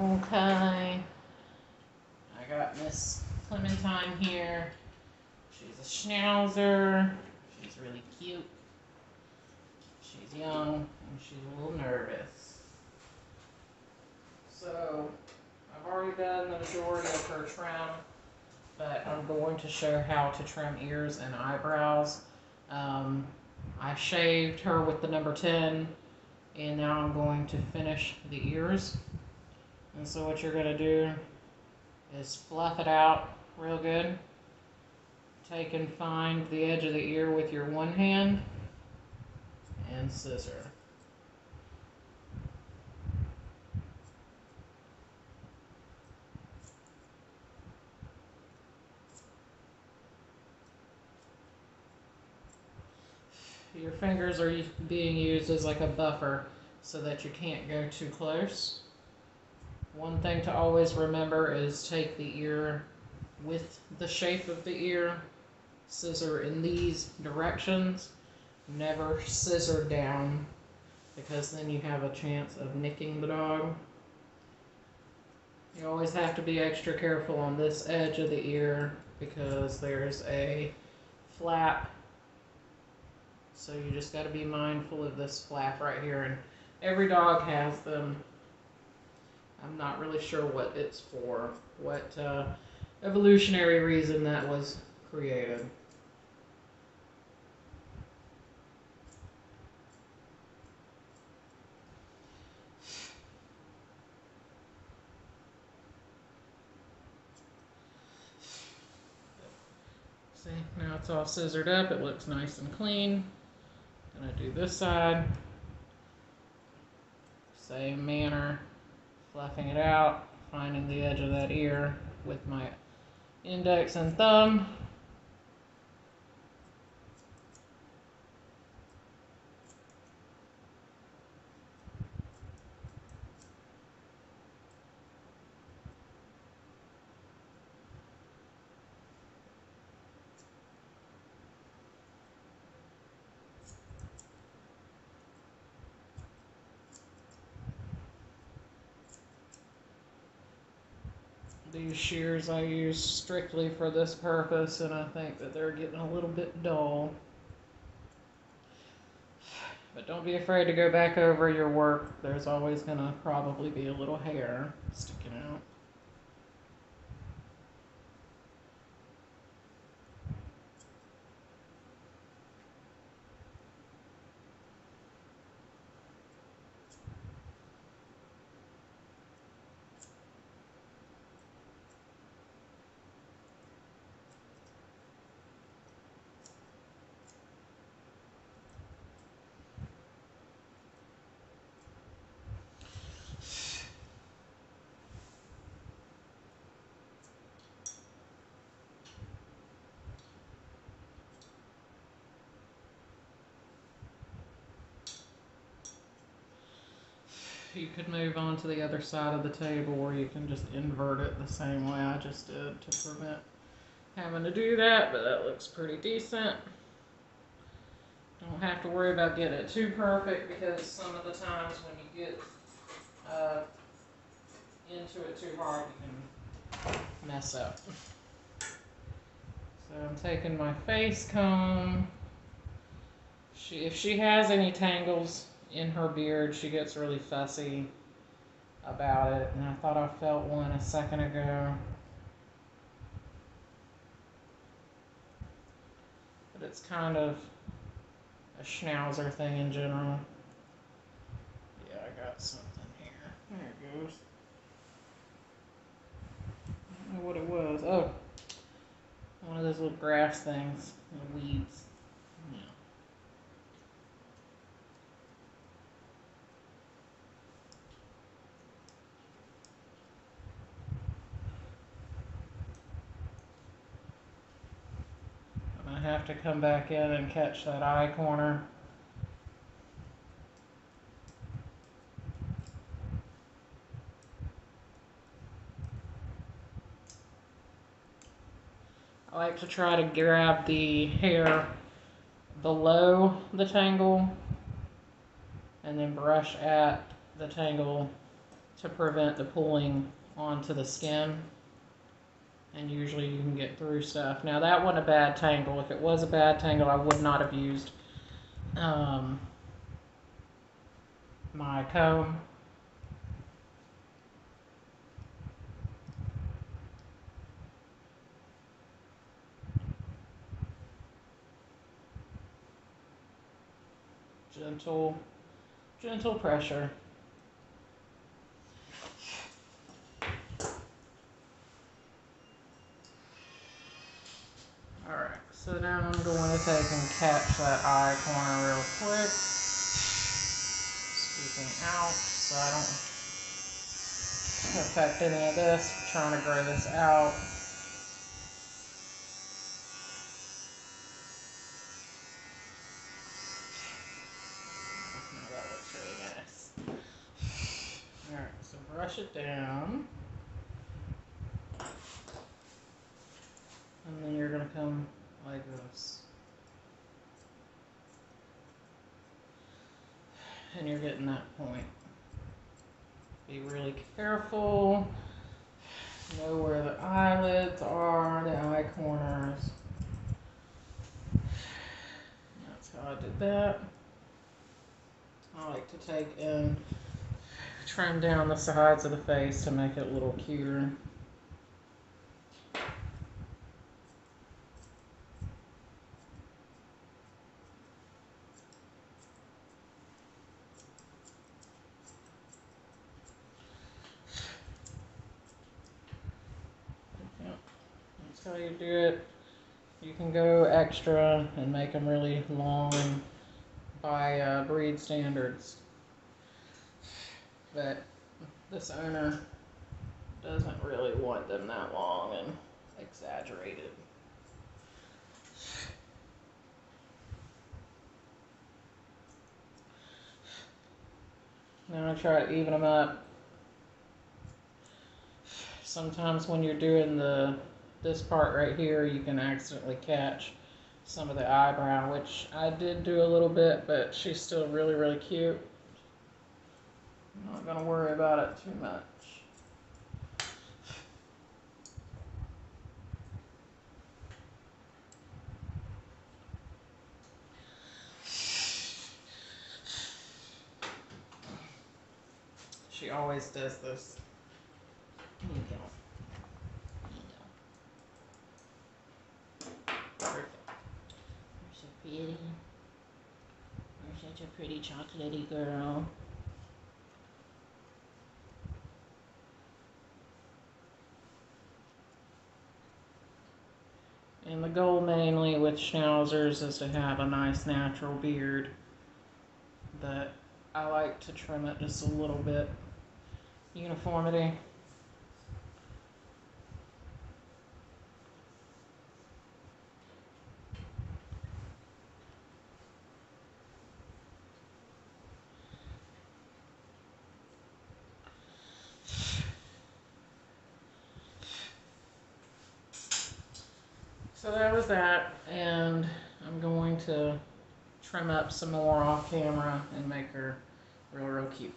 Okay. I got Miss Clementine here. She's a schnauzer. She's really cute. She's young and she's a little nervous. So, I've already done the majority of her trim, but I'm going to show how to trim ears and eyebrows. Um, I shaved her with the number 10 and now I'm going to finish the ears. And so what you're going to do is fluff it out real good. Take and find the edge of the ear with your one hand and scissor. Your fingers are being used as like a buffer so that you can't go too close. One thing to always remember is take the ear with the shape of the ear, scissor in these directions, never scissor down because then you have a chance of nicking the dog. You always have to be extra careful on this edge of the ear because there's a flap. So you just got to be mindful of this flap right here. And every dog has them I'm not really sure what it's for, what uh, evolutionary reason that was created. See, now it's all scissored up. It looks nice and clean. Gonna do this side. Same manner fluffing it out, finding the edge of that ear with my index and thumb. These shears I use strictly for this purpose, and I think that they're getting a little bit dull. But don't be afraid to go back over your work. There's always going to probably be a little hair sticking out. You could move on to the other side of the table or you can just invert it the same way I just did to prevent having to do that, but that looks pretty decent. Don't have to worry about getting it too perfect because some of the times when you get uh, into it too hard, you can mess up. So I'm taking my face comb. She, if she has any tangles, in her beard. She gets really fussy about it, and I thought I felt one a second ago. But it's kind of a schnauzer thing in general. Yeah, I got something here. There it goes. I don't know what it was. Oh, one of those little grass things, the weeds. Have to come back in and catch that eye corner. I like to try to grab the hair below the tangle and then brush at the tangle to prevent the pulling onto the skin. And usually you can get through stuff. Now that wasn't a bad tangle. If it was a bad tangle, I would not have used um, my comb. Gentle, gentle pressure. Alright, so now I'm going to take and catch that eye corner real quick. Scooping out so I don't affect any of this. trying to grow this out. That looks really nice. Alright, so brush it down. And then you're gonna come this. And you're getting that point. Be really careful. Know where the eyelids are, the eye corners. That's how I did that. I like to take and trim down the sides of the face to make it a little cuter. That's how you do it. You can go extra and make them really long by uh, breed standards. But this owner doesn't really want them that long and exaggerated. Now I try to even them up. Sometimes when you're doing the this part right here, you can accidentally catch some of the eyebrow, which I did do a little bit, but she's still really, really cute. I'm not gonna worry about it too much. She always does this. You go. Here you go. Perfect. You're so pretty. You're chocolatey girl. And the goal mainly with schnauzers is to have a nice natural beard. But I like to trim it just a little bit. Uniformity. So that was that, and I'm going to trim up some more off camera and make her real, real cute.